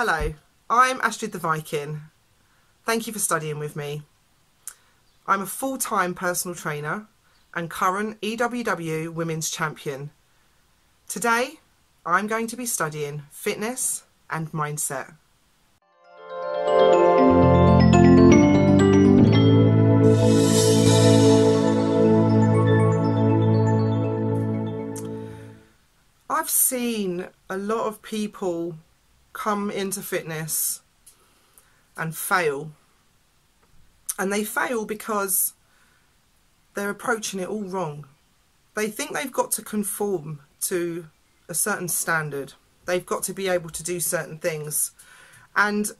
Hello, I'm Astrid the Viking. Thank you for studying with me. I'm a full-time personal trainer and current EWW Women's Champion. Today, I'm going to be studying fitness and mindset. I've seen a lot of people come into fitness and fail. And they fail because they're approaching it all wrong. They think they've got to conform to a certain standard. They've got to be able to do certain things. And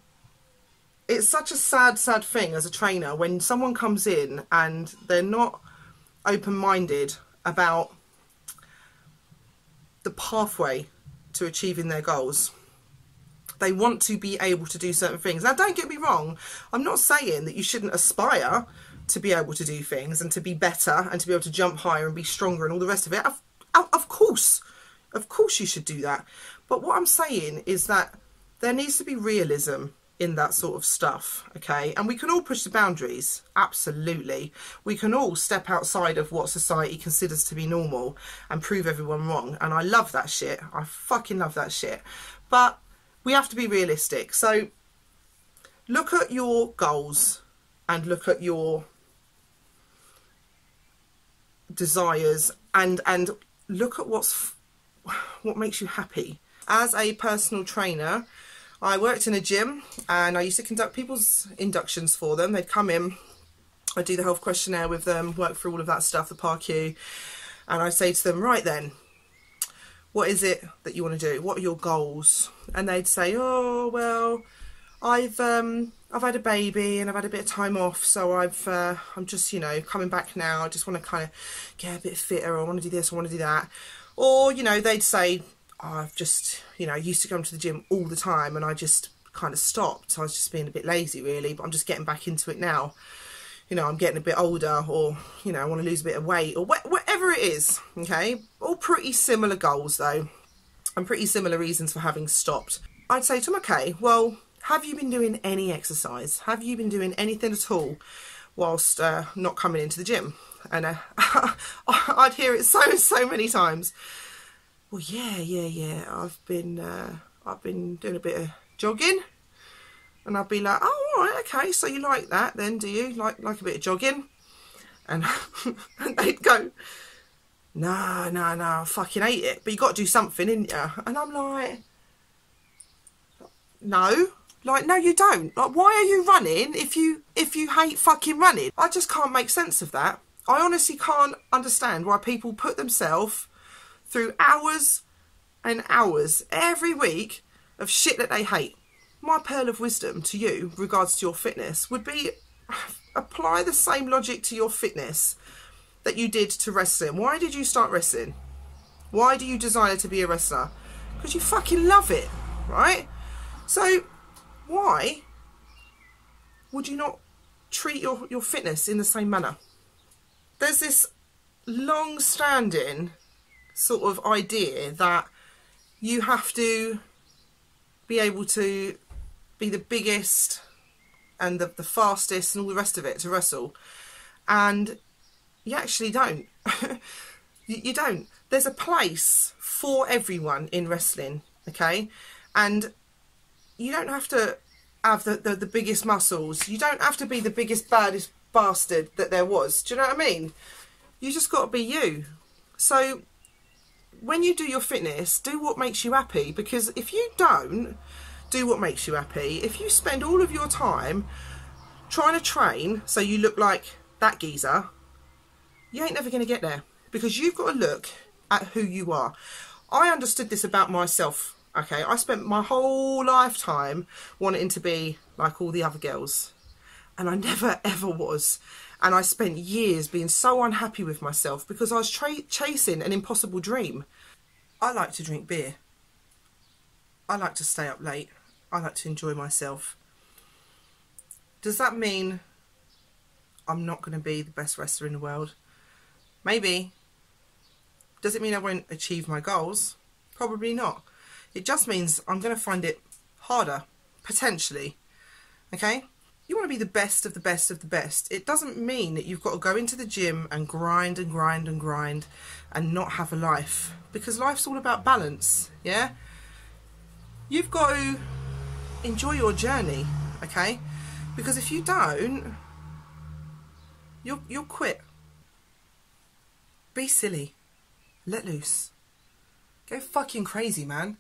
it's such a sad, sad thing as a trainer when someone comes in and they're not open minded about the pathway to achieving their goals. They want to be able to do certain things. Now, don't get me wrong, I'm not saying that you shouldn't aspire to be able to do things and to be better and to be able to jump higher and be stronger and all the rest of it. Of, of course, of course you should do that. But what I'm saying is that there needs to be realism in that sort of stuff, okay? And we can all push the boundaries, absolutely. We can all step outside of what society considers to be normal and prove everyone wrong. And I love that shit. I fucking love that shit. But we have to be realistic. So look at your goals and look at your desires and and look at what's what makes you happy. As a personal trainer, I worked in a gym and I used to conduct people's inductions for them. They'd come in, I'd do the health questionnaire with them, work through all of that stuff, the PAR-Q, and I'd say to them, right then, what is it that you want to do? What are your goals? And they'd say, oh, well, I've um, I've had a baby and I've had a bit of time off, so I've uh, I'm just you know coming back now. I just want to kind of get a bit fitter. I want to do this. I want to do that. Or you know they'd say oh, I've just you know used to come to the gym all the time and I just kind of stopped. I was just being a bit lazy really, but I'm just getting back into it now. You know I'm getting a bit older, or you know I want to lose a bit of weight, or wh whatever it is. Okay, all pretty similar goals though, and pretty similar reasons for having stopped. I'd say to them, okay, well have you been doing any exercise? Have you been doing anything at all whilst uh, not coming into the gym? And uh, I'd hear it so so many times. Well, yeah, yeah, yeah. I've been uh, I've been doing a bit of jogging, and I'd be like, oh, all right, okay. So you like that then, do you? Like like a bit of jogging? And, and they'd go, no, no, no, I fucking hate it. But you got to do something, didn't you? And I'm like, no, like, no, you don't. Like, why are you running if you if you hate fucking running? I just can't make sense of that. I honestly can't understand why people put themselves through hours and hours every week of shit that they hate. My pearl of wisdom to you, regards to your fitness, would be apply the same logic to your fitness that you did to wrestling. Why did you start wrestling? Why do you desire to be a wrestler? Because you fucking love it, right? So why would you not treat your, your fitness in the same manner? There's this long standing sort of idea that you have to be able to be the biggest and the, the fastest and all the rest of it to wrestle. And you actually don't. you, you don't. There's a place for everyone in wrestling, okay? And you don't have to have the, the, the biggest muscles. You don't have to be the biggest, baddest bastard that there was. Do you know what I mean? You just got to be you. So when you do your fitness, do what makes you happy. Because if you don't do what makes you happy, if you spend all of your time trying to train so you look like that geezer, you ain't never going to get there. Because you've got to look at who you are. I understood this about myself Okay, I spent my whole lifetime wanting to be like all the other girls, and I never ever was. And I spent years being so unhappy with myself because I was chasing an impossible dream. I like to drink beer. I like to stay up late. I like to enjoy myself. Does that mean I'm not going to be the best wrestler in the world? Maybe. Does it mean I won't achieve my goals? Probably not. It just means I'm going to find it harder, potentially. Okay? You want to be the best of the best of the best. It doesn't mean that you've got to go into the gym and grind and grind and grind and not have a life. Because life's all about balance, yeah? You've got to enjoy your journey, okay? Because if you don't, you'll, you'll quit. Be silly. Let loose. Go fucking crazy, man.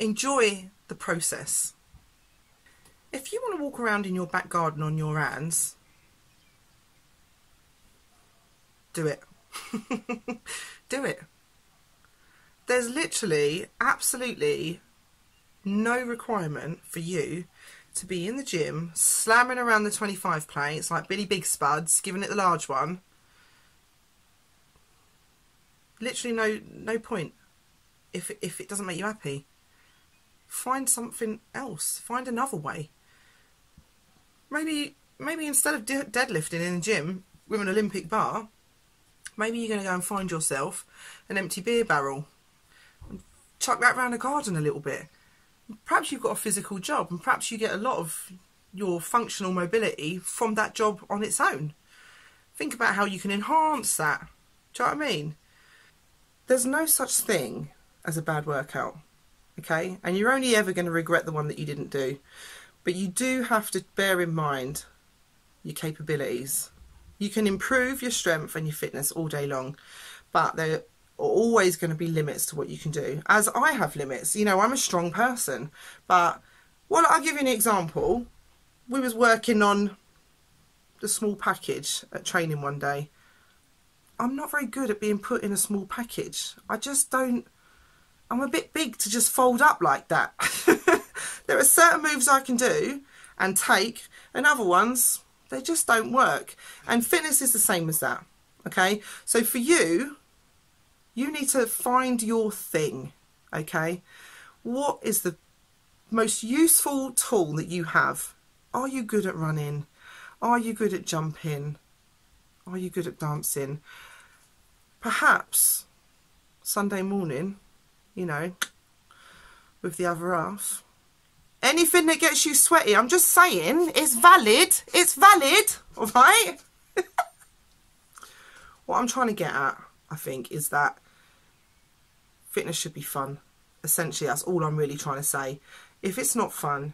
Enjoy the process. If you want to walk around in your back garden on your hands, do it. do it. There's literally, absolutely no requirement for you to be in the gym, slamming around the 25 plates like Billy Big Spuds, giving it the large one. Literally no no point if if it doesn't make you happy. Find something else. Find another way maybe maybe instead of deadlifting in the gym with an Olympic bar, maybe you're going to go and find yourself an empty beer barrel and chuck that around the garden a little bit. Perhaps you've got a physical job and perhaps you get a lot of your functional mobility from that job on its own. Think about how you can enhance that. Do you know what I mean? There's no such thing as a bad workout, okay? And you're only ever going to regret the one that you didn't do. But you do have to bear in mind your capabilities. You can improve your strength and your fitness all day long, but there are always going to be limits to what you can do. As I have limits, you know, I'm a strong person, but well, I'll give you an example. We was working on the small package at training one day. I'm not very good at being put in a small package. I just don't, I'm a bit big to just fold up like that. There are certain moves I can do and take, and other ones, they just don't work. And fitness is the same as that. Okay, so for you, you need to find your thing. Okay, what is the most useful tool that you have? Are you good at running? Are you good at jumping? Are you good at dancing? Perhaps Sunday morning, you know, with the other half, Anything that gets you sweaty, I'm just saying, it's valid. It's valid, all right? what I'm trying to get at, I think, is that fitness should be fun. Essentially, that's all I'm really trying to say. If it's not fun,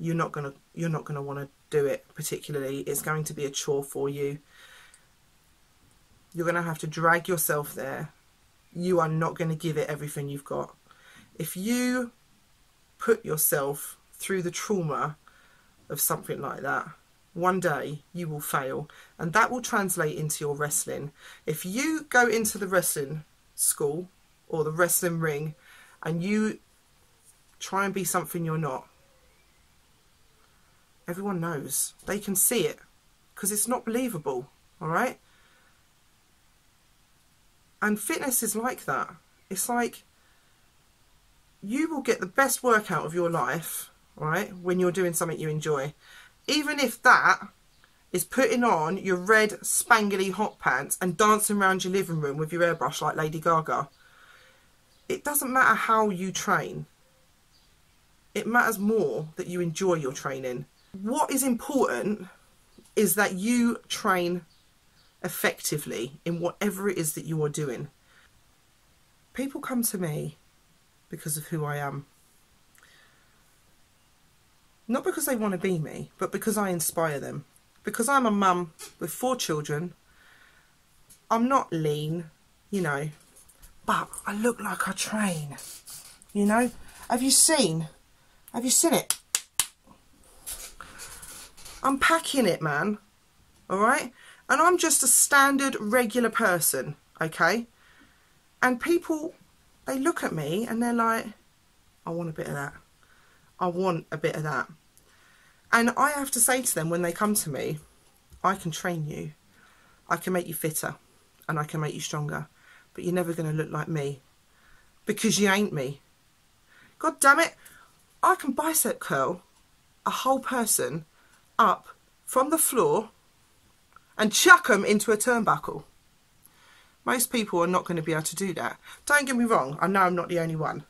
you're not gonna you're not gonna want to do it particularly. It's going to be a chore for you. You're gonna have to drag yourself there. You are not going to give it everything you've got. If you put yourself through the trauma of something like that, one day you will fail. And that will translate into your wrestling. If you go into the wrestling school or the wrestling ring and you try and be something you're not, everyone knows. They can see it because it's not believable. All right? And fitness is like that. It's like you will get the best workout of your life, right, when you're doing something you enjoy. Even if that is putting on your red spangly hot pants and dancing around your living room with your airbrush like Lady Gaga. It doesn't matter how you train. It matters more that you enjoy your training. What is important is that you train effectively in whatever it is that you are doing. People come to me because of who I am. Not because they want to be me, but because I inspire them. Because I'm a mum with four children, I'm not lean, you know, but I look like I train, you know. Have you seen? Have you seen it? I'm packing it, man. All right? And I'm just a standard, regular person, okay? And people they look at me and they're like, I want a bit of that. I want a bit of that. And I have to say to them when they come to me, I can train you. I can make you fitter and I can make you stronger. But you're never going to look like me because you ain't me. God damn it. I can bicep curl a whole person up from the floor and chuck them into a turnbuckle. Most people are not going to be able to do that. Don't get me wrong, I know I'm not the only one.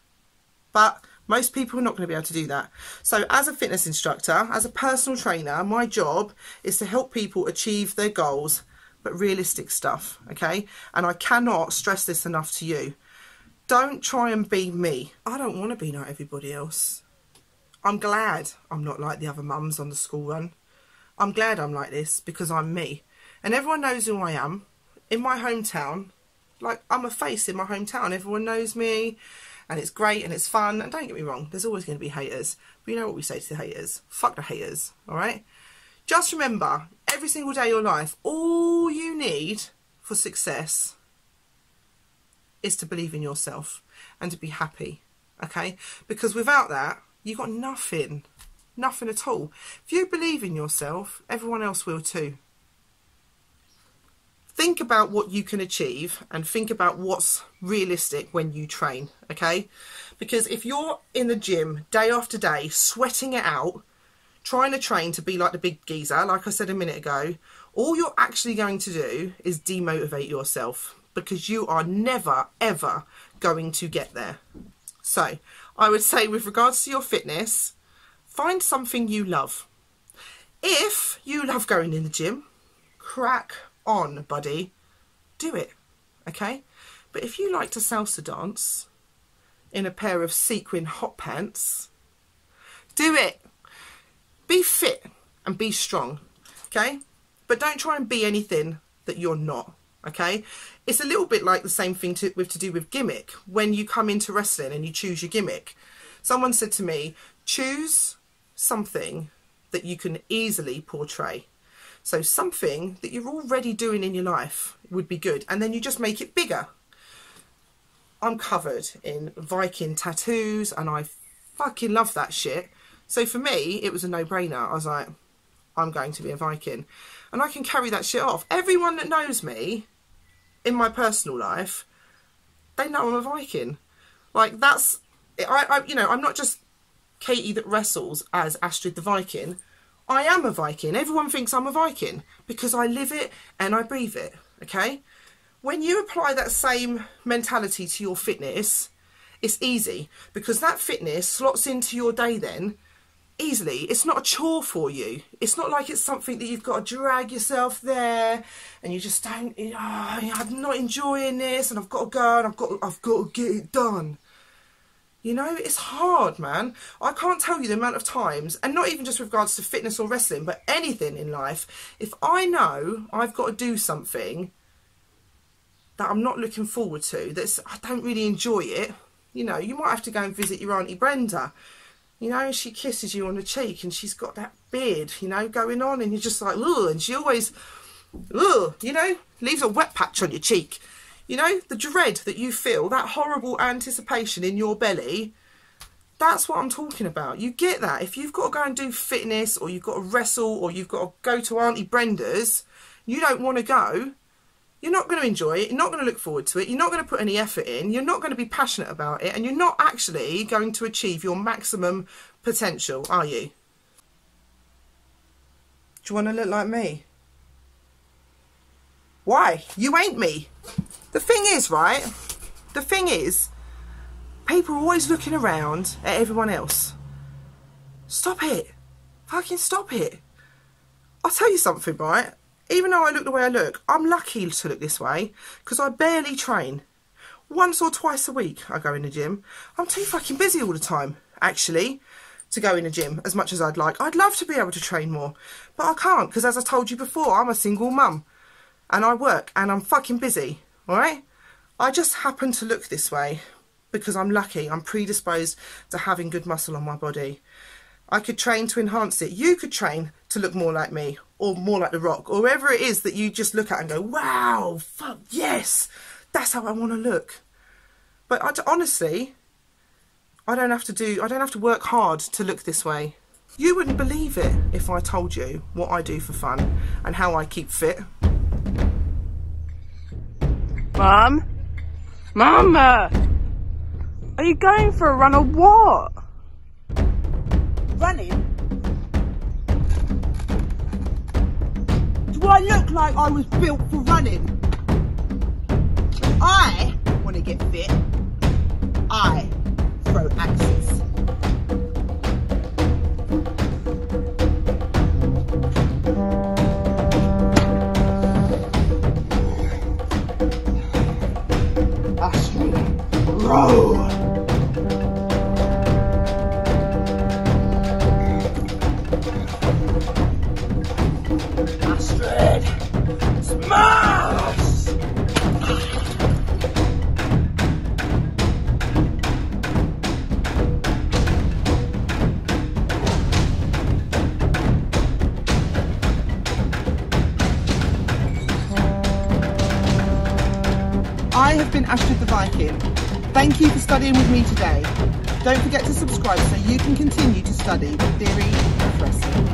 But Most people are not going to be able to do that. So as a fitness instructor, as a personal trainer, my job is to help people achieve their goals, but realistic stuff, okay? And I cannot stress this enough to you. Don't try and be me. I don't want to be like everybody else. I'm glad I'm not like the other mums on the school run. I'm glad I'm like this because I'm me. And everyone knows who I am. In my hometown, like I'm a face in my hometown. Everyone knows me and it's great and it's fun. And don't get me wrong, there's always going to be haters. But you know what we say to the haters? Fuck the haters, alright? Just remember, every single day of your life, all you need for success is to believe in yourself and to be happy, okay? Because without that, you got nothing, nothing at all. If you believe in yourself, everyone else will too think about what you can achieve and think about what's realistic when you train, okay? Because if you're in the gym day after day, sweating it out, trying to train to be like the big geezer, like I said a minute ago, all you're actually going to do is demotivate yourself because you are never, ever going to get there. So, I would say with regards to your fitness, find something you love. If you love going in the gym, crack on, buddy, do it, okay? But if you like to salsa dance in a pair of sequin hot pants, do it. Be fit and be strong, okay? But don't try and be anything that you're not, okay? It's a little bit like the same thing to, with to do with gimmick. When you come into wrestling and you choose your gimmick, someone said to me, choose something that you can easily portray. So something that you're already doing in your life would be good. And then you just make it bigger. I'm covered in Viking tattoos and I fucking love that shit. So for me, it was a no-brainer. I was like, I'm going to be a Viking. And I can carry that shit off. Everyone that knows me in my personal life, they know I'm a Viking. Like that's, I, I you know, I'm not just Katie that wrestles as Astrid the Viking. I am a Viking. Everyone thinks I'm a Viking because I live it and I breathe it, okay? When you apply that same mentality to your fitness, it's easy because that fitness slots into your day then easily. It's not a chore for you. It's not like it's something that you've got to drag yourself there and you just don't, oh, I'm not enjoying this and I've got to go and I've got, I've got to get it done. You know, it's hard, man. I can't tell you the amount of times, and not even just with regards to fitness or wrestling, but anything in life. If I know I've got to do something that I'm not looking forward to, that's I don't really enjoy it, you know, you might have to go and visit your Auntie Brenda. You know, she kisses you on the cheek and she's got that beard, you know, going on, and you're just like, ugh, and she always, ugh, you know, leaves a wet patch on your cheek. You know, the dread that you feel, that horrible anticipation in your belly, that's what I'm talking about. You get that. If you've got to go and do fitness or you've got to wrestle or you've got to go to Auntie Brenda's, you don't want to go, you're not going to enjoy it. You're not going to look forward to it. You're not going to put any effort in. You're not going to be passionate about it. And you're not actually going to achieve your maximum potential, are you? Do you want to look like me? Why? You ain't me. The thing is, right? The thing is, people are always looking around at everyone else. Stop it. Fucking stop it. I'll tell you something, right? Even though I look the way I look, I'm lucky to look this way because I barely train. Once or twice a week I go in the gym. I'm too fucking busy all the time, actually, to go in the gym as much as I'd like. I'd love to be able to train more, but I can't because as I told you before, I'm a single mum and I work and I'm fucking busy alright? I just happen to look this way because I'm lucky, I'm predisposed to having good muscle on my body. I could train to enhance it. You could train to look more like me or more like The Rock or whoever it is that you just look at and go, wow, fuck, yes, that's how I want to look. But I, honestly, I don't have to do, I don't have to work hard to look this way. You wouldn't believe it if I told you what I do for fun and how I keep fit. Mum? Mama! Are you going for a run or what? Running? Do I look like I was built for running? I want to get fit. I throw axes. Bro. Astrid. Smash! I have been Astrid the Viking. Thank you for studying with me today. Don't forget to subscribe so you can continue to study the theory of wrestling.